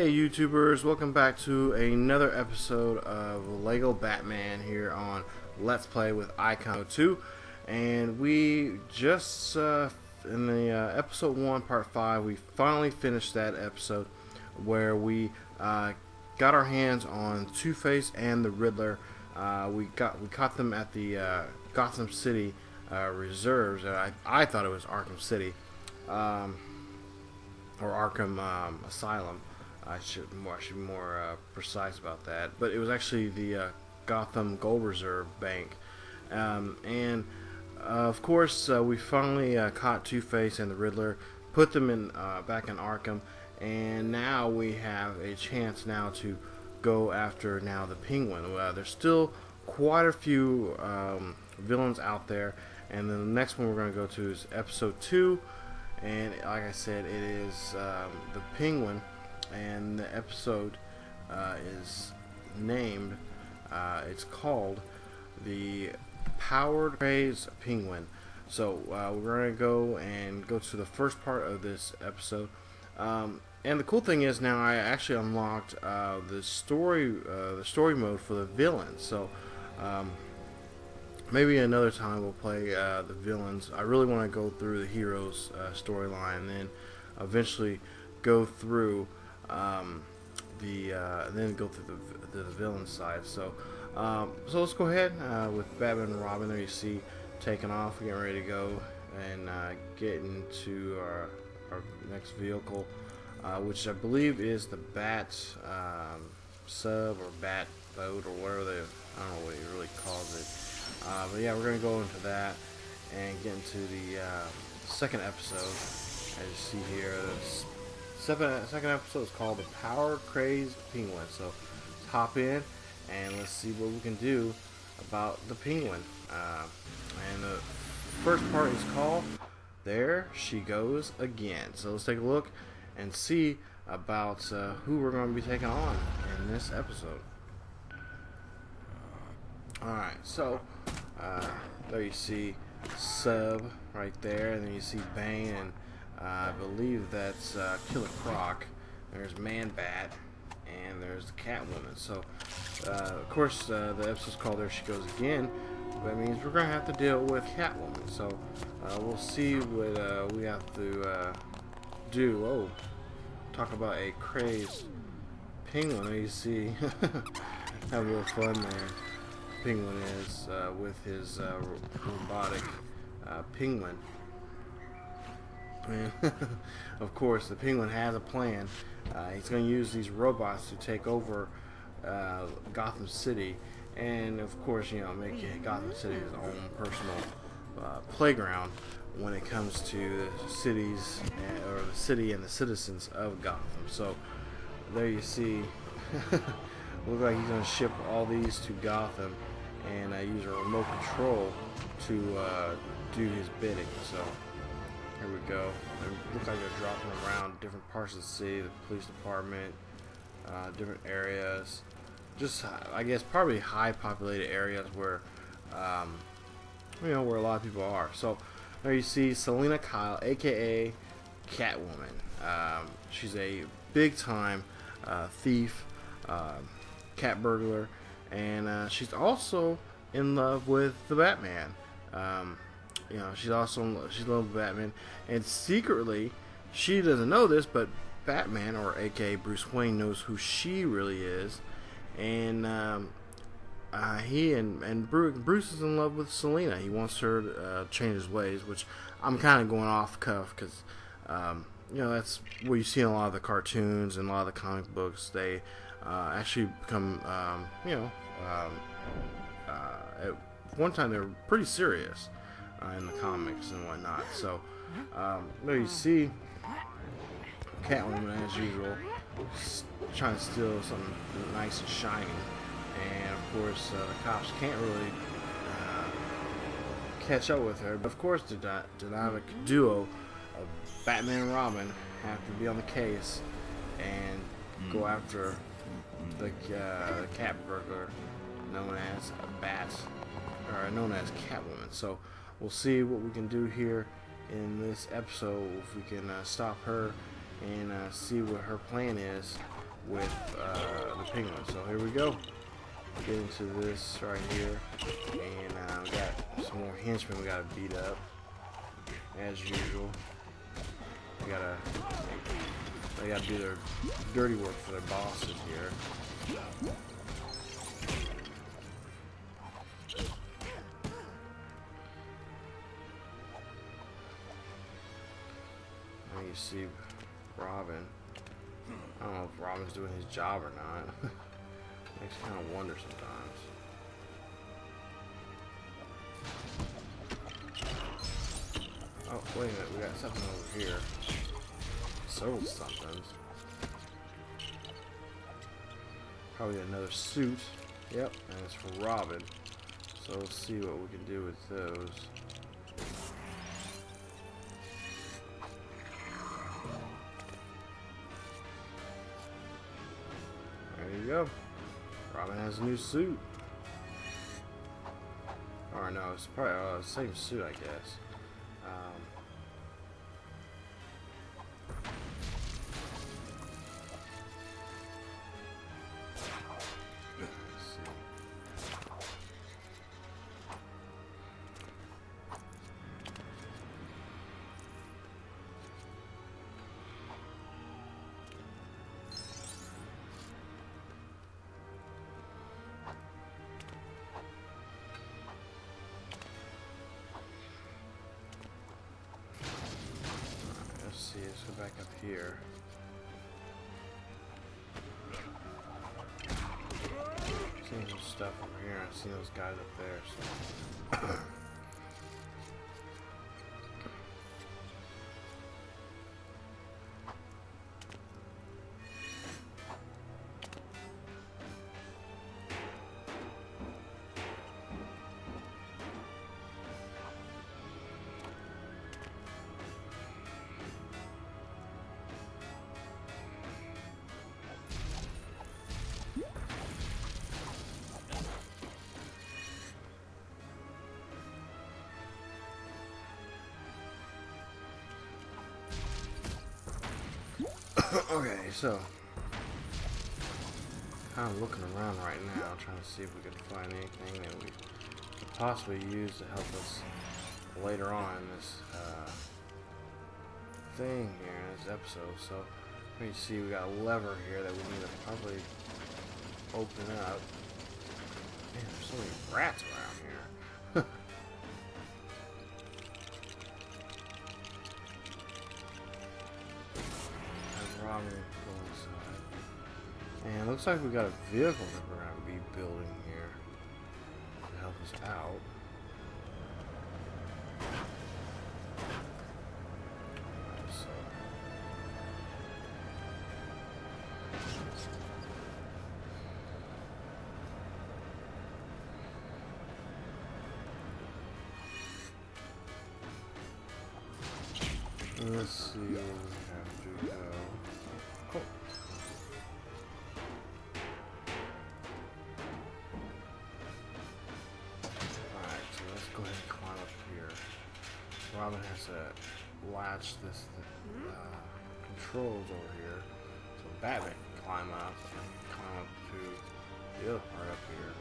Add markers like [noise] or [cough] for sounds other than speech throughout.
Hey YouTubers, welcome back to another episode of Lego Batman here on Let's Play with Icon 2 and we just uh, in the uh, episode 1 part 5 we finally finished that episode where we uh, got our hands on Two-Face and the Riddler. Uh, we got we caught them at the uh, Gotham City uh, reserves. I, I thought it was Arkham City um, or Arkham um, Asylum I should more I should be more uh, precise about that. But it was actually the uh, Gotham Gold Reserve Bank, um, and uh, of course uh, we finally uh, caught Two Face and the Riddler, put them in uh, back in Arkham, and now we have a chance now to go after now the Penguin. there's still quite a few um, villains out there, and then the next one we're going to go to is Episode Two, and like I said, it is um, the Penguin and the episode uh, is named, uh, it's called the Powered Craze Penguin. So uh, we're going to go and go to the first part of this episode. Um, and the cool thing is now I actually unlocked uh, the story, uh, the story mode for the villains. So um, maybe another time we'll play uh, the villains. I really want to go through the heroes storyline and then eventually go through um, the uh, then go through the, the villain side. So um, so let's go ahead uh, with Batman and Robin. There you see taking off, getting ready to go and uh, get into our, our next vehicle, uh, which I believe is the Bat um, sub or Bat boat or whatever they I don't know what he really calls it. Uh, but yeah, we're gonna go into that and get into the uh, second episode. As you see here, Second, second episode is called The Power Crazed Penguin. So let's hop in and let's see what we can do about the penguin. Uh, and the first part is called There She Goes Again. So let's take a look and see about uh, who we're going to be taking on in this episode. Alright, so uh, there you see Sub right there, and then you see Bane and I believe that's uh, Killer Croc. There's Man Bat, and there's the Catwoman. So, uh, of course, uh, the episode's called There She Goes Again. That means we're going to have to deal with Catwoman. So, uh, we'll see what uh, we have to uh, do. Oh, talk about a crazed penguin. You see. have a little fun there. Penguin is with his robotic penguin. [laughs] of course, the Penguin has a plan. Uh, he's going to use these robots to take over uh, Gotham City, and of course, you know, make Gotham City his own personal uh, playground when it comes to the cities uh, or the city and the citizens of Gotham. So there you see. [laughs] look like he's going to ship all these to Gotham and uh, use a remote control to uh, do his bidding. So. Here we go. It looks like they're dropping around different parts of the city, the police department, uh, different areas. Just, I guess, probably high populated areas where, um, you know, where a lot of people are. So, there you see Selina Kyle, aka Catwoman. Um, she's a big time uh, thief, uh, cat burglar, and uh, she's also in love with the Batman. Um, you know, she's also she's in love with Batman, and secretly, she doesn't know this, but Batman, or aka Bruce Wayne, knows who she really is, and um, uh, he and and Bruce, Bruce is in love with Selina. He wants her to uh, change his ways, which I'm kind of going off cuff because. Um, you know that's what you see in a lot of the cartoons and a lot of the comic books. They uh, actually become, um, you know, um, uh, at one time they were pretty serious uh, in the comics and whatnot. So um, there you see Catwoman as usual trying to steal something nice and shiny, and of course uh, the cops can't really uh, catch up with her. But of course the dynamic duo of Batman and Robin have to be on the case and go after the, uh, the cat burglar known as Bat, or known as Catwoman. So we'll see what we can do here in this episode if we can uh, stop her and uh, see what her plan is with uh, the penguin. So here we go. Get into this right here, and uh, we got some more henchmen we gotta beat up, as usual. We gotta they gotta do their dirty work for their bosses here. You see Robin. I don't know if Robin's doing his job or not. [laughs] Makes kind of wonder sometimes. Oh, wait a minute. We got something over here. Several somethings. Probably another suit. Yep, and it's for Robin. So let's see what we can do with those. A new suit. Or no, it's probably uh, the same suit, I guess. [coughs] okay, so kind of looking around right now, trying to see if we can find anything that we could possibly use to help us later on in this uh, thing here in this episode. So let me see, we got a lever here that we need to probably open up. Man, there's so many rats around looks like we got a vehicle we're gonna controls over here. So Batman can climb up and climb up to the other part up here.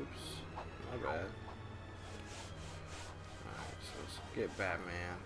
Oops, my bad. Alright, so let's get Batman.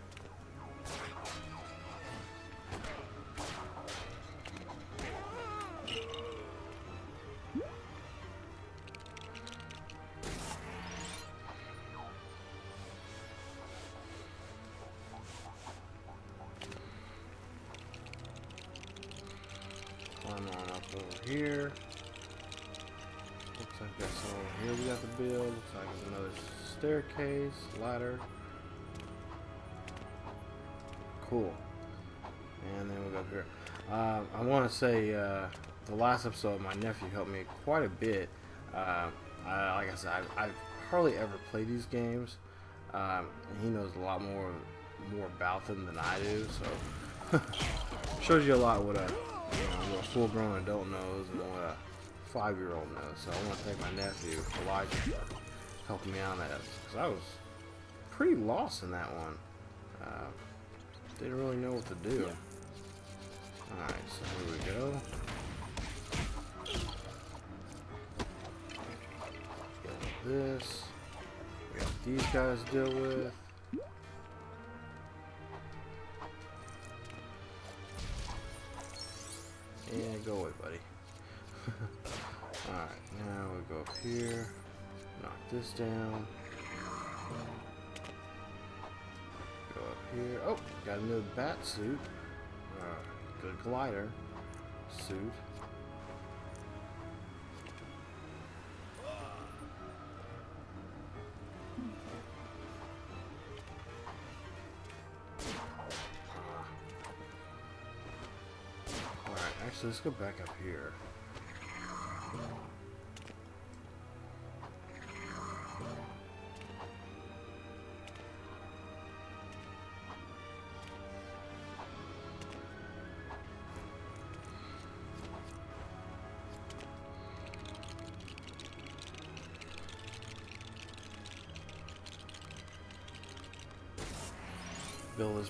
Cool. And then we go here. Uh, I want to say uh, the last episode, my nephew helped me quite a bit. Uh, I, like I said, I've, I've hardly ever played these games, um, he knows a lot more more about them than I do. So [laughs] shows you a lot what a you know, a full-grown adult knows and what a five-year-old knows. So I want to thank my nephew Elijah for helping me out on that because I was pretty lost in that one. uh, didn't really know what to do. Alright, so here we go. Got this. We got these guys to deal with. Yeah, go away, buddy. [laughs] Alright, now we go up here. Knock this down. Here. Oh, got another bat suit. Uh, good glider suit. Alright, actually, let's go back up here.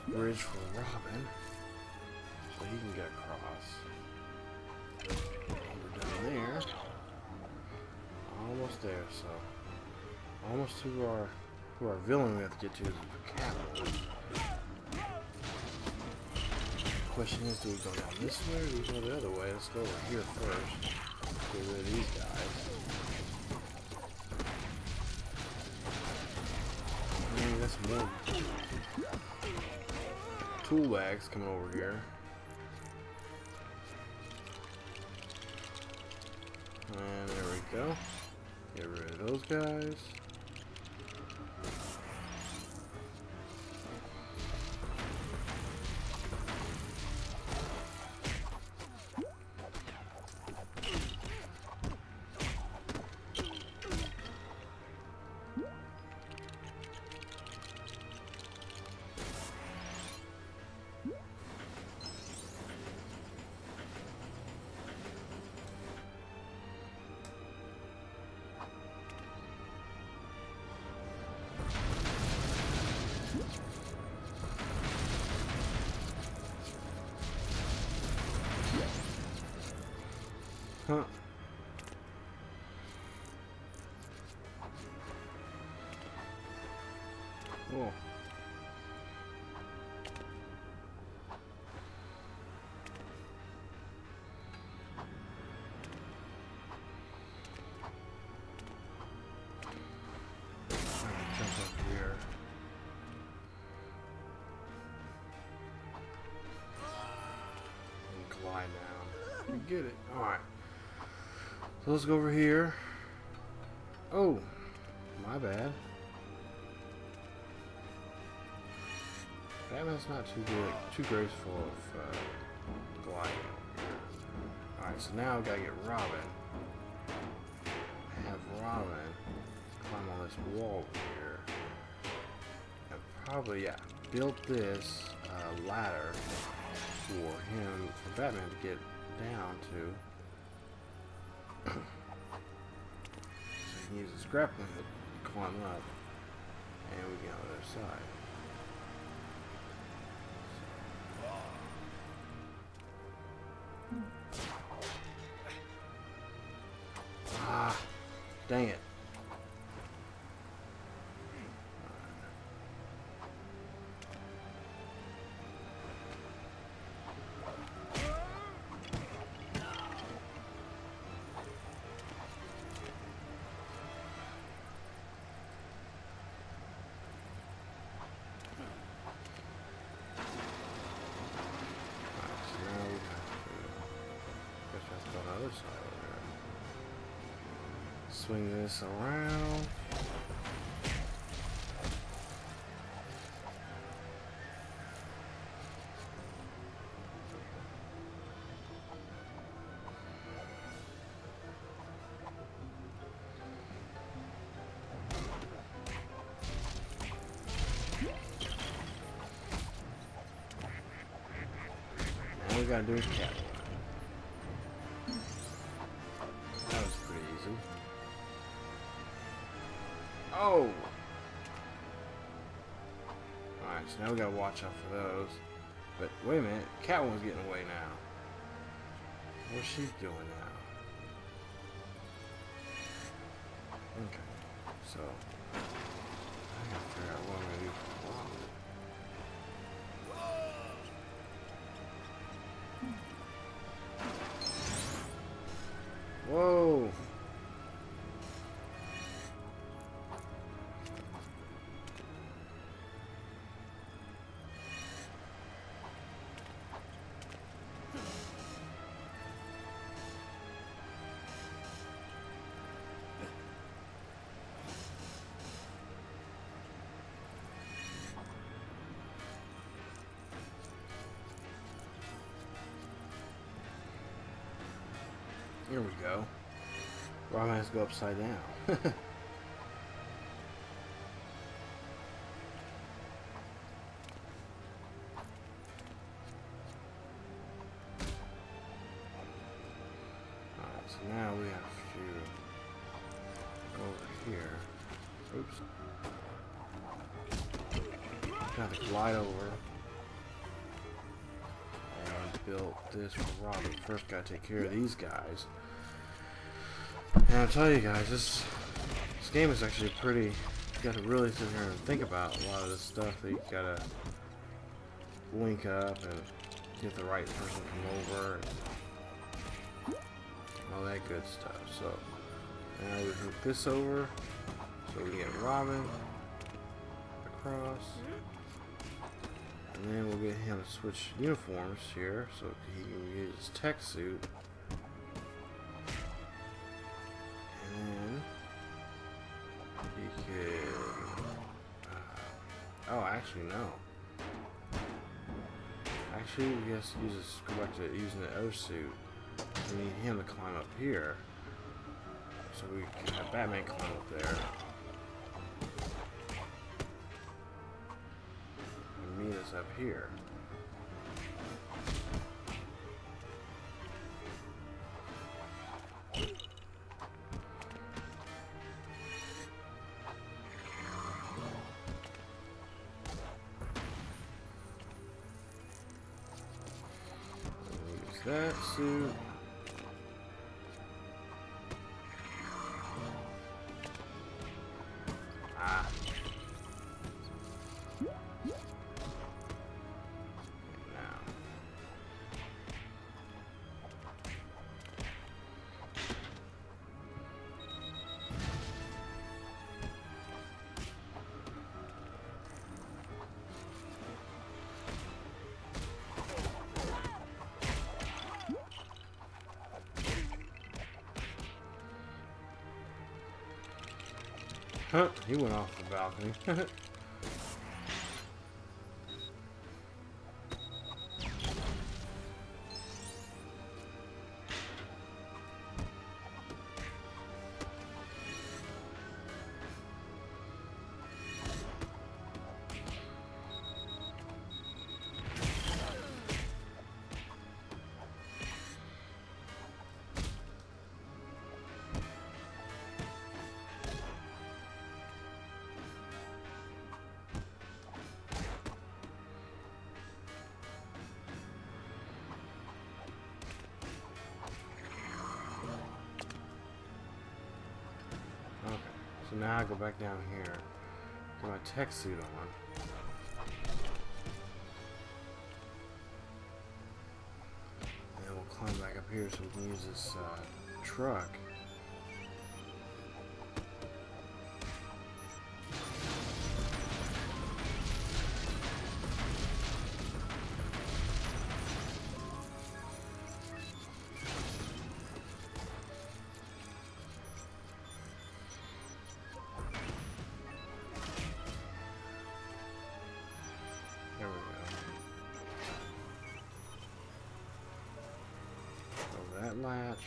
Bridge for Robin so he can get across. We're down there. Almost there, so almost to our who our villain we have to get to is the capital. Question is, do we go down this way or do we go the other way? Let's go over here first. Get rid of these guys. Maybe that's more tool bags coming over here. And there we go. Get rid of those guys. Get it. Alright. So let's go over here. Oh, my bad. Batman's not too good, too graceful of uh. Alright, so now I gotta get Robin. I have Robin climb on this wall here. And probably, yeah, built this uh, ladder for him, for Batman to get down to. so use his grappling hook to climb up, and we get on the other side. Ah, dang it. Swing this around. We gotta do is cat. Alright, so now we gotta watch out for those. But wait a minute, Catwoman's getting away now. What's she doing now? Here we go. Robin has to go upside down. [laughs] Now we have to over here. Oops. Have to glide over and build this Robin. First, gotta take care of these guys. And I'll tell you guys, this this game is actually pretty. You got to really sit here and think about a lot of this stuff that you gotta link up and get the right person to come over and all that good stuff. So now we hook this over so we get Robin across. And then we'll get him to switch uniforms here so he can use his tech suit. Actually, no. Actually, we to use go back to using the O suit. We need him to climb up here. So we can have Batman climb up there. And meet us up here. He went off the balcony. [laughs] now I go back down here, get my tech suit on. And we'll climb back up here so we can use this uh, truck. That latch.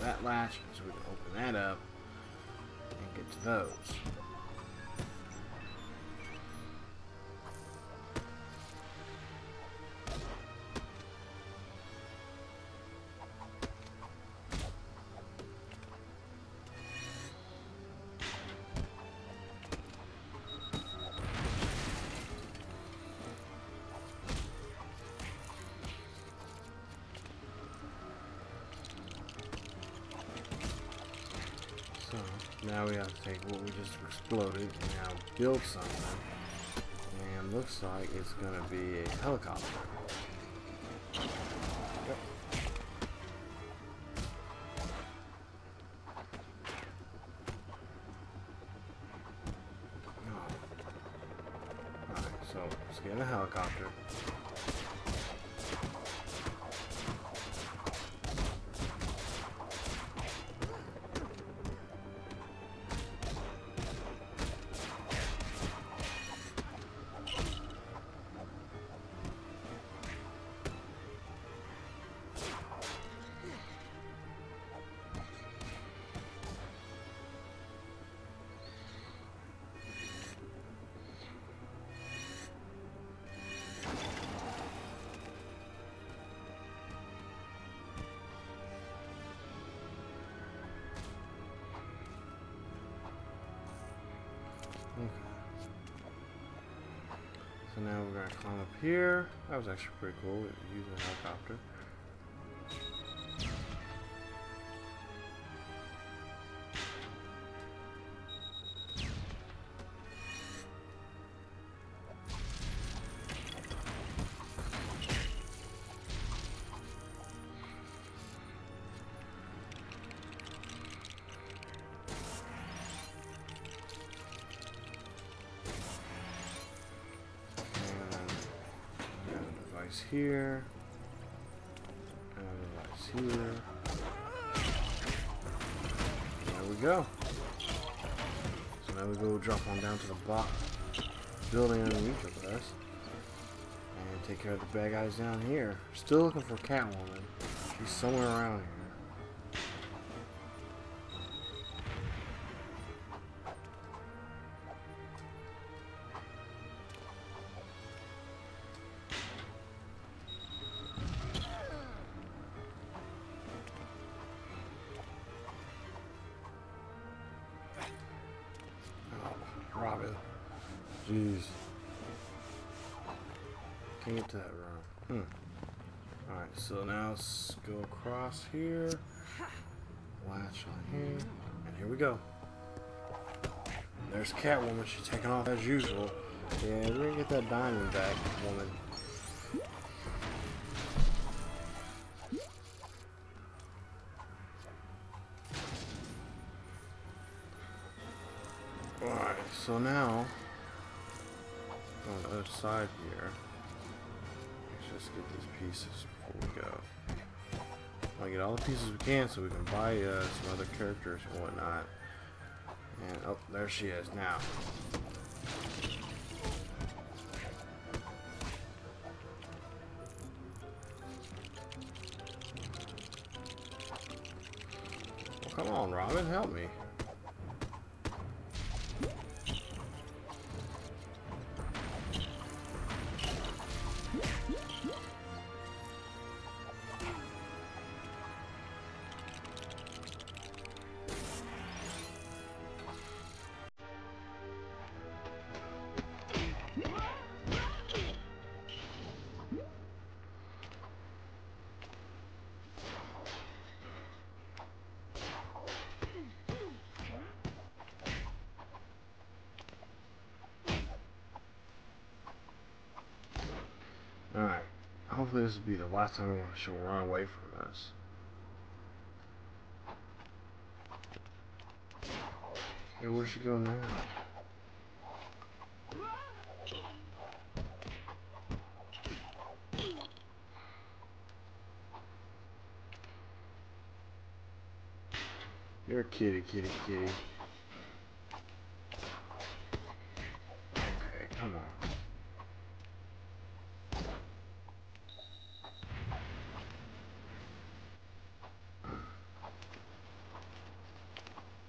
That latch, so we can open that up and get to those. What we just exploded and now build something. And looks like it's gonna be a helicopter. Okay. So now we're gonna climb up here. That was actually pretty cool. Using a helicopter. Here. Device here. There we go. So now we go drop on down to the block building underneath of us. And take care of the bad guys down here. Still looking for Catwoman. She's somewhere around here. Across here. Latch on here. And here we go. There's Catwoman. She's taking off as usual. Yeah, we're gonna get that diamond back, woman. Pieces we can so we can buy uh, some other characters and whatnot. And oh, there she is now. Come on, Robin, help me. Hopefully this will be the last time she'll run away from us. Hey, where'd she go now? You're a kitty, kitty, kitty. Okay, come on.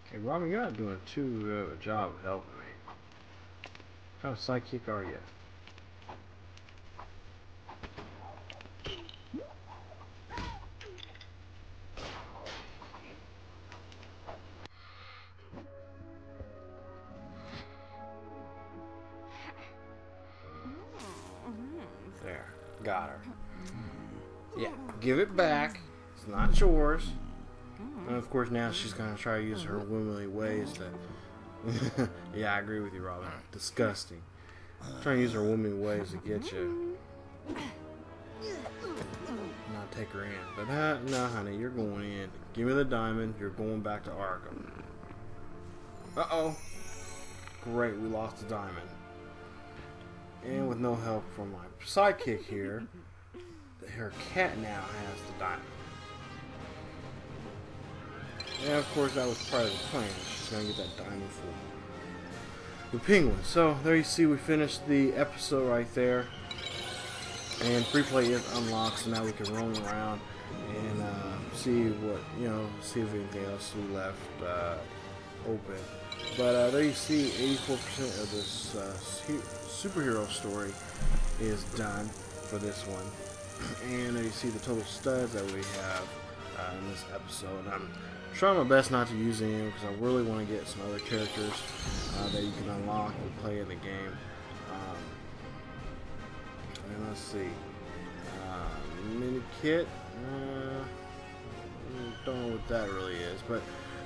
Okay, Robin, you're not doing too good of a job of helping me. What psychic are you? There, got her. Yeah, give it back. It's not yours. And of course, now she's gonna try to use her womanly ways to. [laughs] yeah, I agree with you, Robin. Disgusting. Trying to use her womanly ways to get you. Not take her in. But uh, no, honey, you're going in. Give me the diamond. You're going back to Arkham. Uh oh. Great, we lost the diamond. And with no help from my sidekick here, her cat now has the diamond. And of course, that was part of the plan. She's gonna get that diamond for the penguin. So there you see, we finished the episode right there. And free play is unlocked, so now we can roam around and uh, see what you know, see if anything else we left uh, open. But uh, there you see, 84% of this uh, superhero story is done for this one. [clears throat] And there you see the total studs that we have uh, in this episode. I'm trying my best not to use any because I really want to get some other characters uh, that you can unlock and play in the game. Um, and let's see. Uh, mini kit. Uh, don't know what that really is, but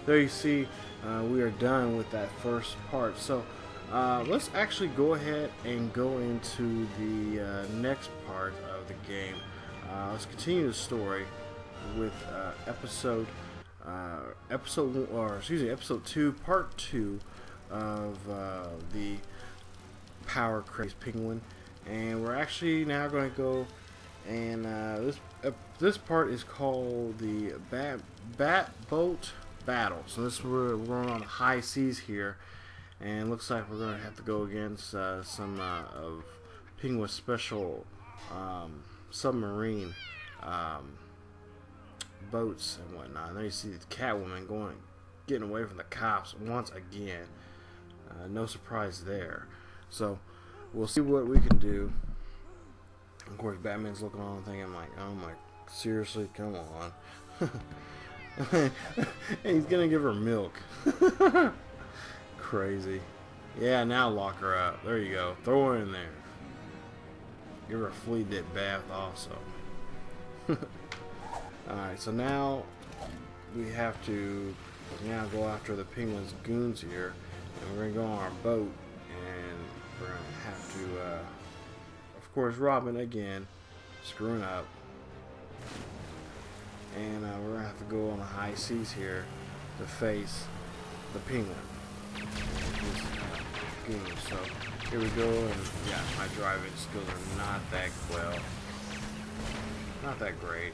there you see uh, we are done with that first part. So uh, let's actually go ahead and go into the uh, next part of the game. Uh, let's continue the story with episode uh, episode or excuse me episode two part two of the Power Craze Penguin, and we're actually now going to go and this this part is called the Bat Bat Boat battle. So this we're, we're on high seas here, and looks like we're going to have to go against uh, some uh, of Penguin's special um, submarine um, boats and whatnot. And then you see the Catwoman going, getting away from the cops once again. Uh, no surprise there. So we'll see what we can do. Of course, Batman's looking on thinking like, oh my, seriously, come on. [laughs] he's gonna give her milk. [laughs] Crazy. Yeah, now lock her up. There you go. Throw her in there. Give her a flea dip bath also. [laughs] Alright, so now we have to now go after the penguin's goons here. And we're gonna go on our boat and we're gonna have to uh, of course Robin again screwing up and uh, we're gonna have to go on the high seas here to face the penguin. So here we go, and yeah, my driving skills are not that well, not that great.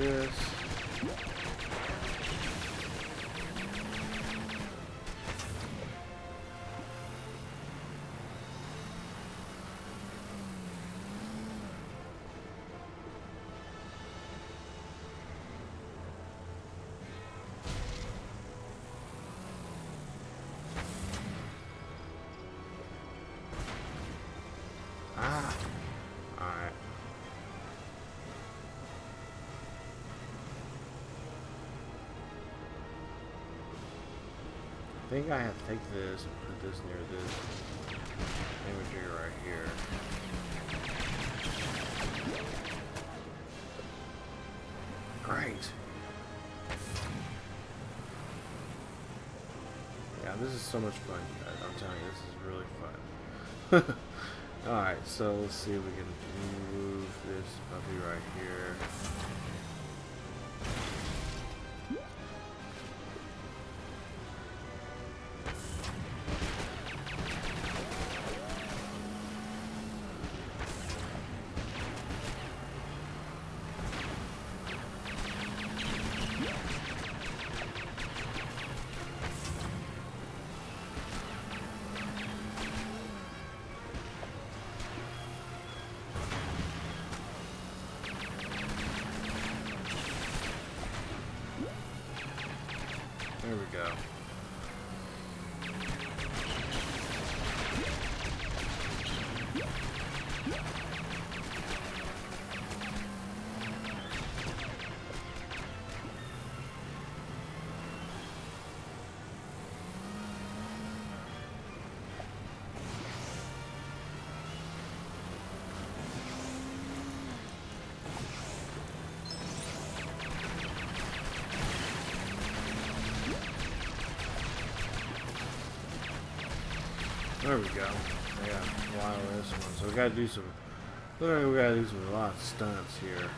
this. Think I have to take this and put this near this imagery right here. Great. Yeah, this is so much fun, guys. I'm telling you, this is really fun. [laughs] Alright, so let's see if we can move this puppy right here. We go. Got wild this one. So we gotta do some like we gotta do some a lot of stunts here.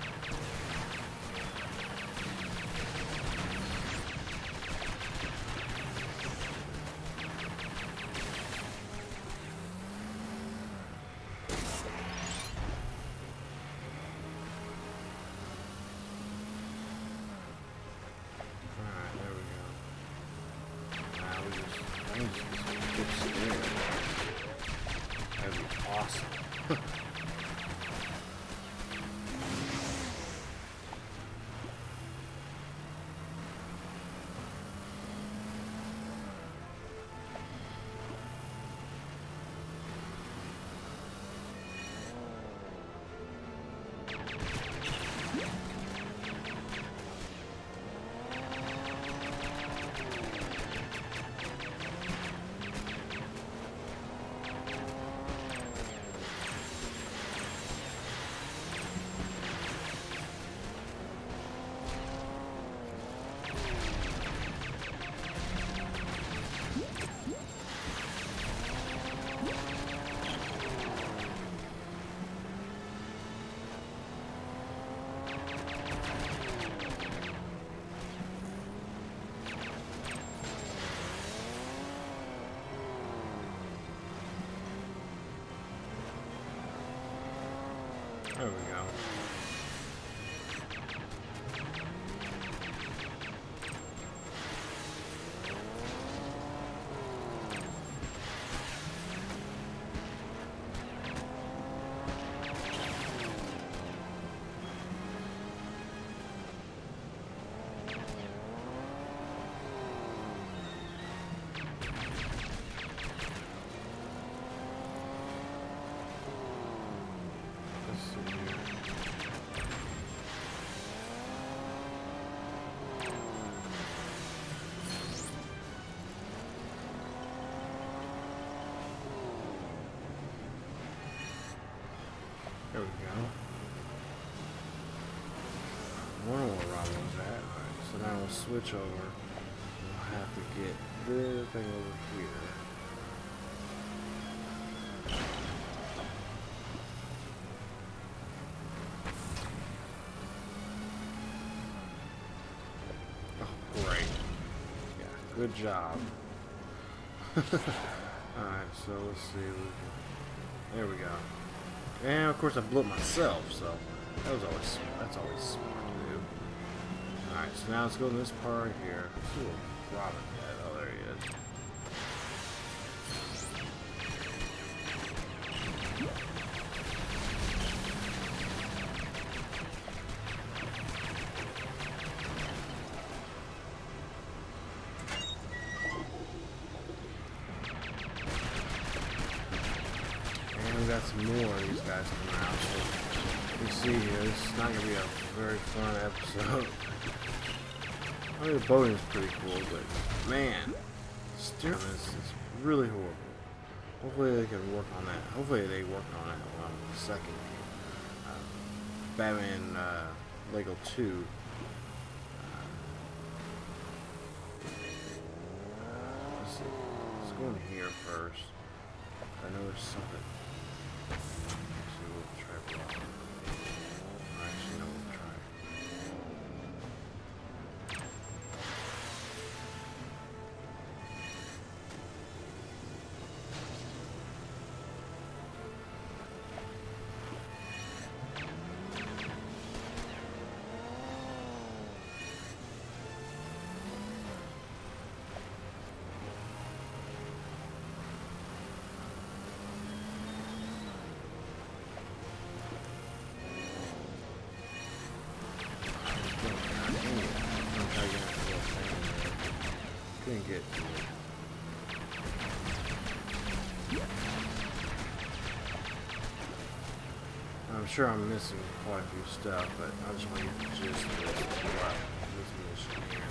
There we go. Switch over. We'll have to get this thing over here. Oh, great. Yeah, good job. [laughs] Alright, so let's see. There we go. And of course I blew it myself, so that was always that's always smart so now let's go to this part here. What Robin had. Oh, there he is. We got some more of these guys coming out. So you see here, this is not gonna be a very fun episode. [laughs] I mean, the boating is pretty cool, but man, steering is, is really horrible. Hopefully they can work on that. Hopefully they work on it on the second game. Uh, Batman uh, Lego 2. Let's. Let's go in here first. I know there's something. Couldn't get to it. I'm sure I'm missing quite a few stuff, but I just want to get the gist of this, this mission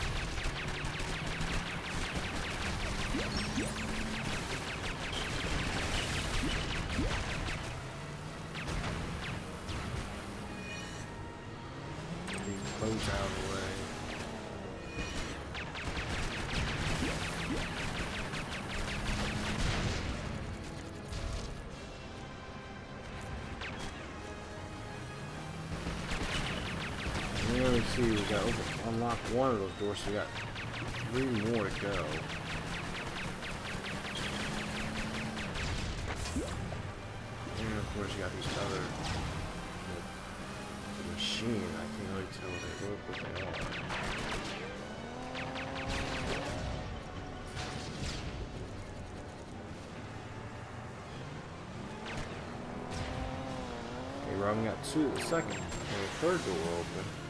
one of those doors, so we got three more to go. And of course, you got these other the, machine. I can't really tell what they look, what they are. Okay, Robin got two, the second, or the third door open.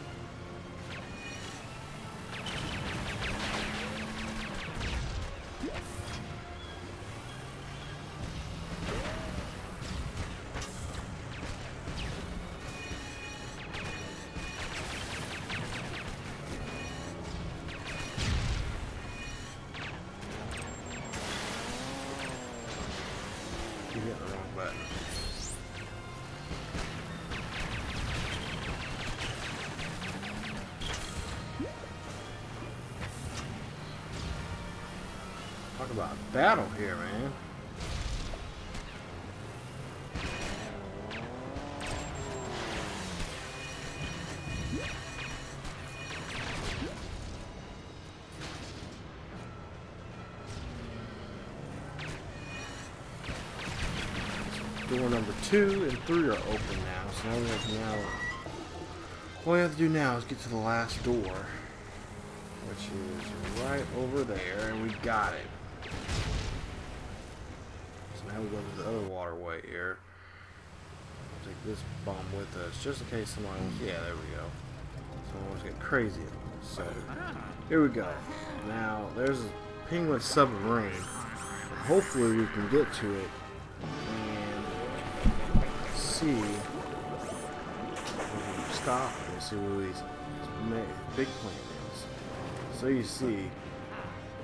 Keep hitting the wrong button. Talk about battle here, man. Now we have now. All we have to do now is get to the last door, which is right over there, and we got it. So now we go to the other waterway here. Take this bomb with us, just in case someone. Yeah, there we go. Someone wants to get crazy. So here we go. Now there's a penguin submarine. Hopefully we can get to it and see. Stop and see these ma- big plane is. So you see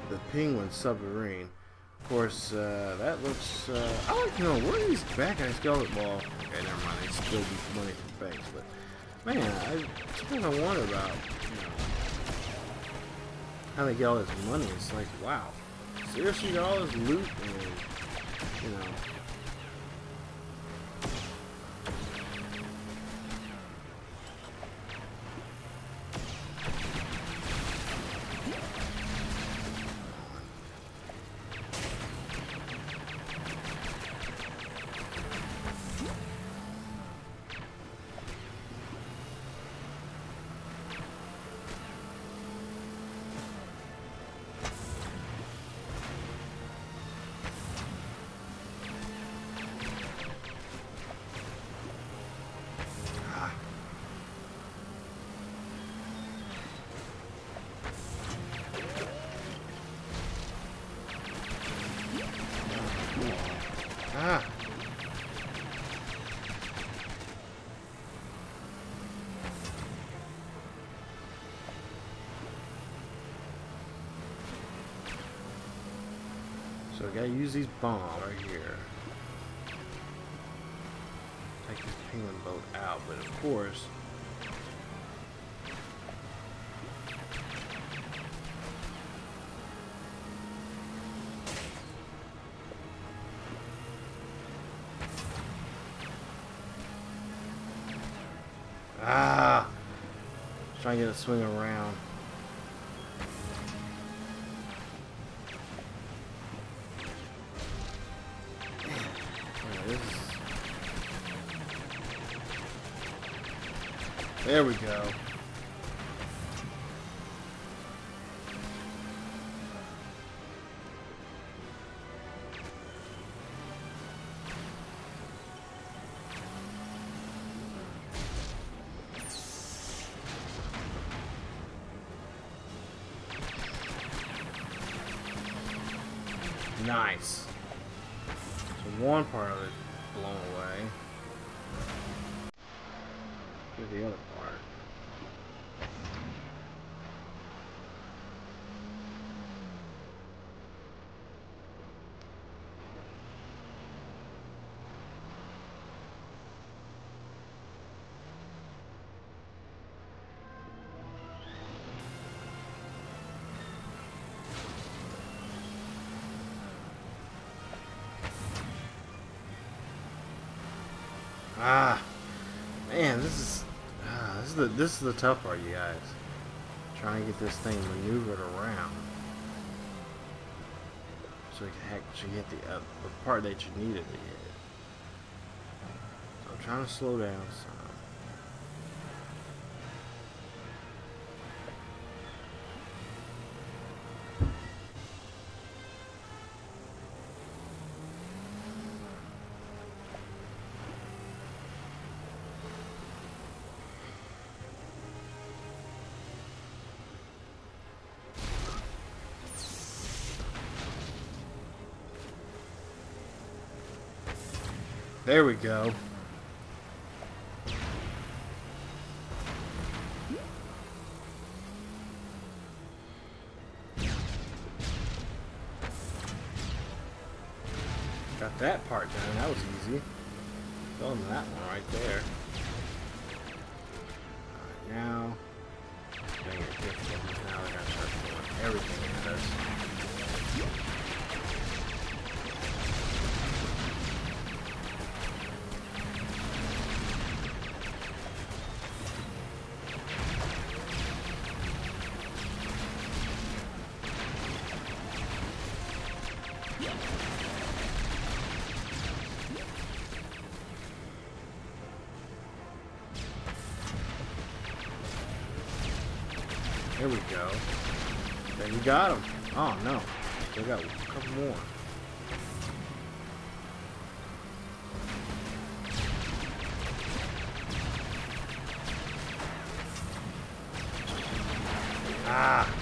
the penguin submarine. Of course, uh, that looks. Uh, I like to know where back guys skeleton ball. Okay, never mind. They still money from banks, but man, I sometimes I wonder about you know how they get all this money. It's like, wow, seriously, got all this loot and you know. Use these bombs right here. Take this penguin boat out, but of course. Ah! Trying to get a swing around. There we go. This is the tough part, you guys. Trying to get this thing maneuvered around so you can actually hit the, uh, the part that you needed to hit. So I'm trying to slow down some. There we go. Got him. Oh no. They got a couple more. Ah.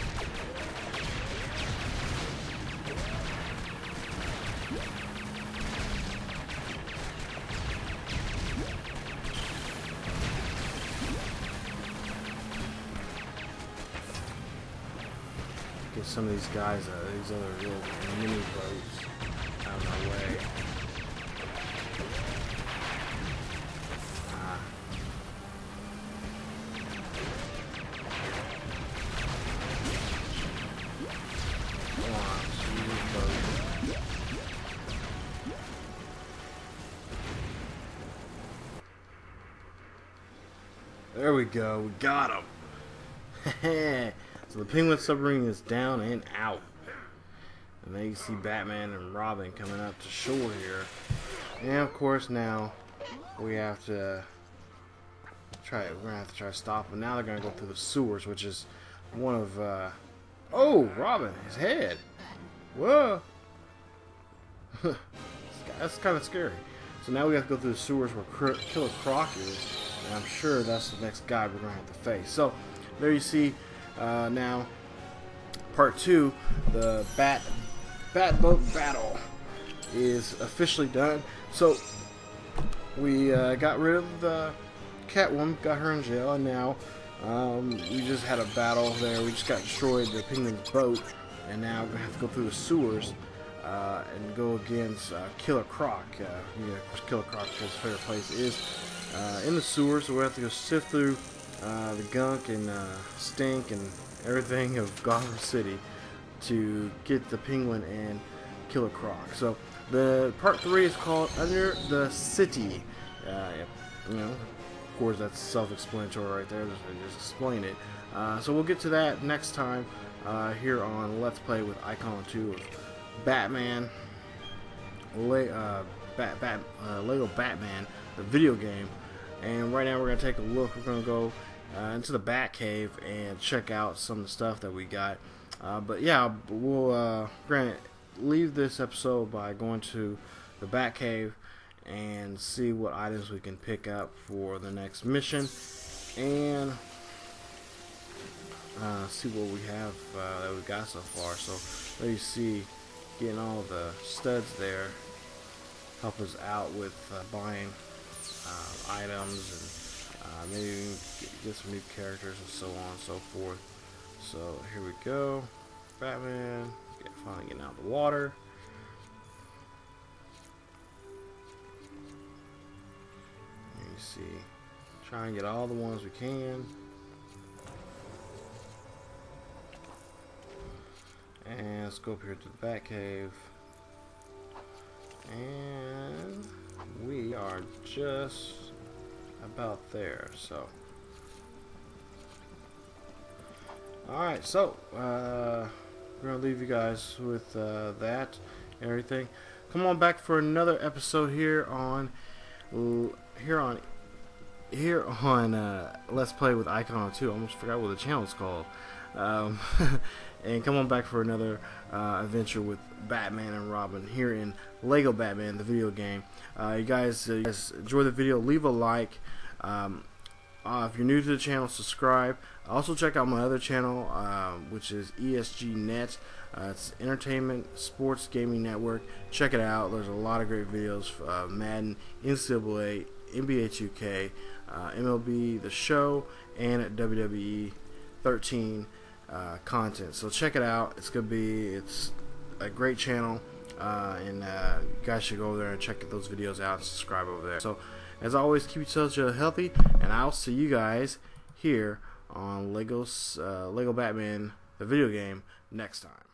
Some of these guys, uh, these other little mini boats out of my way. There we go, we got him. [laughs] so the penguin submarine is down and out. And then you see Batman and Robin coming up to shore here. And of course now we have to try we're gonna have to try to stop them. Now they're gonna go through the sewers, which is one of uh Oh, Robin, his head. Whoa. [laughs] that's kind of scary. So now we have to go through the sewers where Killer Croc is. And I'm sure that's the next guy we're going to have to face. So there you see uh, now part two, the Bat Bat Boat Battle is officially done. So we uh, got rid of the Catwoman, got her in jail, and now um, we just had a battle there. We just got destroyed the Penguin's boat, and now we're gonna have to go through the sewers uh, and go against uh, Killer Croc. Uh, course, Killer Croc's favorite place is uh, in the sewers, so we have to go sift through uh, the gunk and uh, stink and everything of Gotham City to get the Penguin and Killer Croc. So the part three is called Under the City. Uh, you know, of course, that's self-explanatory right there. Just, just explain it. Uh, so we'll get to that next time uh, here on Let's Play with Icon 2 of Batman, Le uh, Bat Bat uh, Lego Batman, the video game. And right now we're gonna take a look. We're gonna go uh, into the Batcave and check out some of the stuff that we got. Uh, but yeah, we'll uh, we're leave this episode by going to the Batcave and see what items we can pick up for the next mission and uh, see what we have uh, that we got so far. So there you see getting all the studs there help us out with uh, buying uh, items and uh, maybe get, get some new characters and so on and so forth. So here we go. Batman, get, finally getting out of the water. And you see, try and get all the ones we can. And let's go up here to the Batcave. And we are just about there, so. Alright, so, uh, we're going to leave you guys with uh, that everything. Come on back for another episode here on, here on, here on, uh, Let's Play with Icon 2. I almost forgot what the channel is called. Um, [laughs] and come on back for another uh, adventure with Batman and Robin here in Lego Batman, the video game. Uh, you, guys, uh, you guys enjoy the video, leave a like. Um, uh, if you're new to the channel, subscribe. Also check out my other channel, um, which is ESG Net. Uh, it's Entertainment Sports Gaming Network. Check it out. There's a lot of great videos. Uh, Madden, NCAA, NBA 2K, uh, MLB The Show, and WWE 13 uh, content. So check it out. It's gonna be it's a great channel, uh, and uh, you guys should go over there and check those videos out. And subscribe over there. So as always, keep yourselves healthy, and I'll see you guys here on Legos uh, Lego Batman the video game next time.